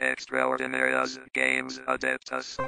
Extraordinarias Games Adeptus.